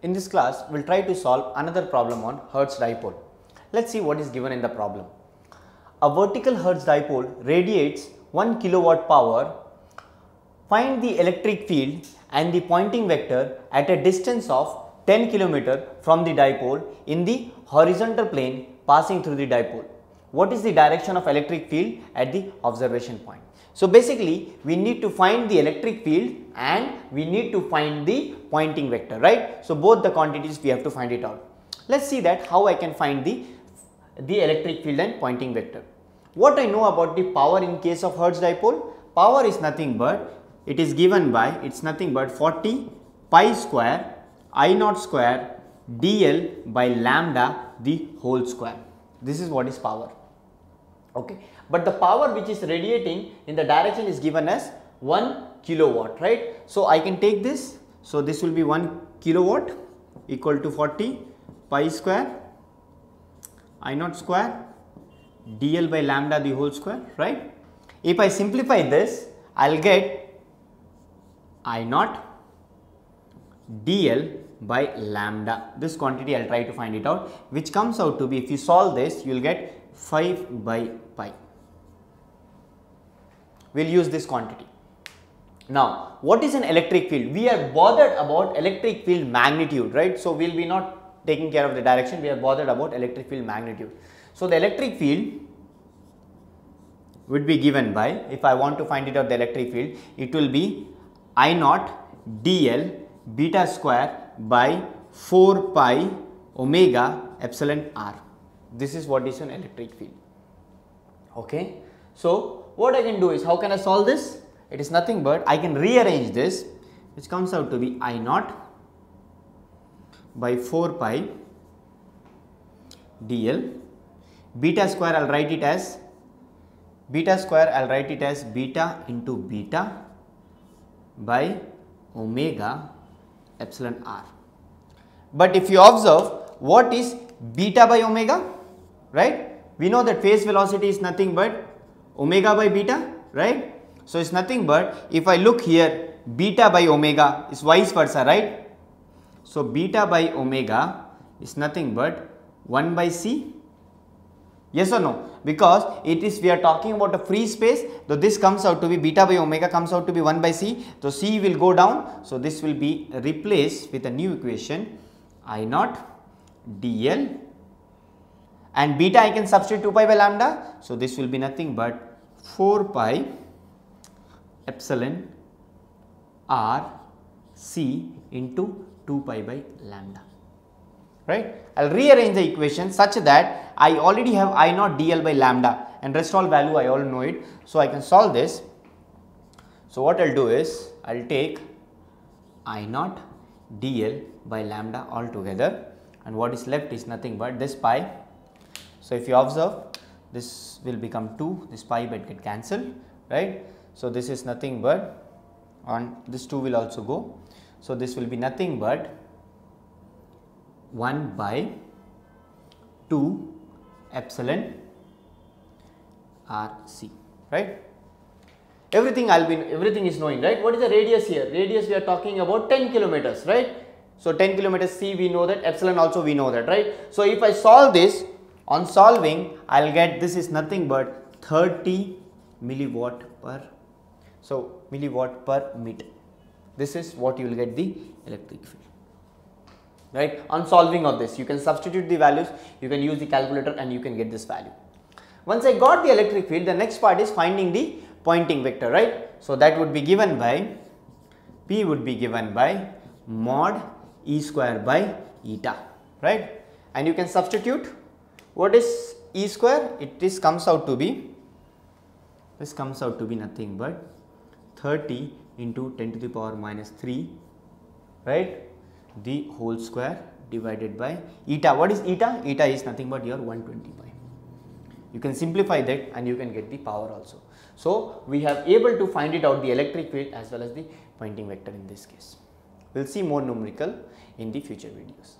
In this class, we will try to solve another problem on Hertz dipole. Let's see what is given in the problem. A vertical Hertz dipole radiates 1 kilowatt power. Find the electric field and the Poynting vector at a distance of 10 kilometer from the dipole in the horizontal plane passing through the dipole. What is the direction of electric field at the observation point? So basically we need to find the electric field and we need to find the Poynting vector, right? So both the quantities we have to find it out. Let's see that how I can find the, the electric field and Poynting vector. What I know about the power in case of Hertz dipole? Power is nothing but it is given by it's nothing but 40 pi square I naught square dl by lambda the whole square. This is what is power. Okay but the power which is radiating in the direction is given as 1 kilowatt right. So, I can take this. So, this will be 1 kilowatt equal to 40 pi square I naught square dl by lambda the whole square right. If I simplify this I will get I naught dl by lambda this quantity I will try to find it out which comes out to be if you solve this you will get 5 by pi we will use this quantity. Now, what is an electric field? We are bothered about electric field magnitude, right? So, we will be not taking care of the direction, we are bothered about electric field magnitude. So, the electric field would be given by, if I want to find it out the electric field, it will be I naught dl beta square by 4 pi omega epsilon r. This is what is an electric field. Okay. So, what I can do is how can I solve this? It is nothing but I can rearrange this which comes out to be I naught by 4 pi dl beta square I will write it as beta square I will write it as beta into beta by omega epsilon r. But if you observe what is beta by omega right we know that phase velocity is nothing but omega by beta right. So, it is nothing but if I look here beta by omega is vice versa right. So, beta by omega is nothing but 1 by c yes or no? Because it is we are talking about a free space. So this comes out to be beta by omega comes out to be 1 by c. So c will go down. So this will be replaced with a new equation i naught dl. And beta I can substitute 2 pi by lambda. So this will be nothing but 4 pi epsilon r c into 2 pi by lambda right. I will rearrange the equation such that I already have I naught dl by lambda and rest all value I all know it. So, I can solve this. So, what I will do is I will take I naught dl by lambda all together and what is left is nothing but this pi. So, if you observe this will become 2 this pi bit get cancelled right. So, this is nothing but on this 2 will also go. So, this will be nothing but 1 by 2 epsilon r c right. Everything I will be everything is knowing right. What is the radius here? Radius we are talking about 10 kilometers right. So, 10 kilometers c we know that epsilon also we know that right. So, if I solve this on solving I will get this is nothing but 30 milliwatt per so milliwatt per meter. This is what you will get the electric field right? On solving of this. You can substitute the values you can use the calculator and you can get this value. Once I got the electric field the next part is finding the Poynting vector right. So that would be given by P would be given by mod E square by eta right? And you can substitute. What is E square? It is comes out to be this comes out to be nothing but 30 into 10 to the power minus 3 right the whole square divided by eta. What is eta? Eta is nothing but your 120 pi. You can simplify that and you can get the power also. So, we have able to find it out the electric field as well as the Poynting vector in this case. We will see more numerical in the future videos.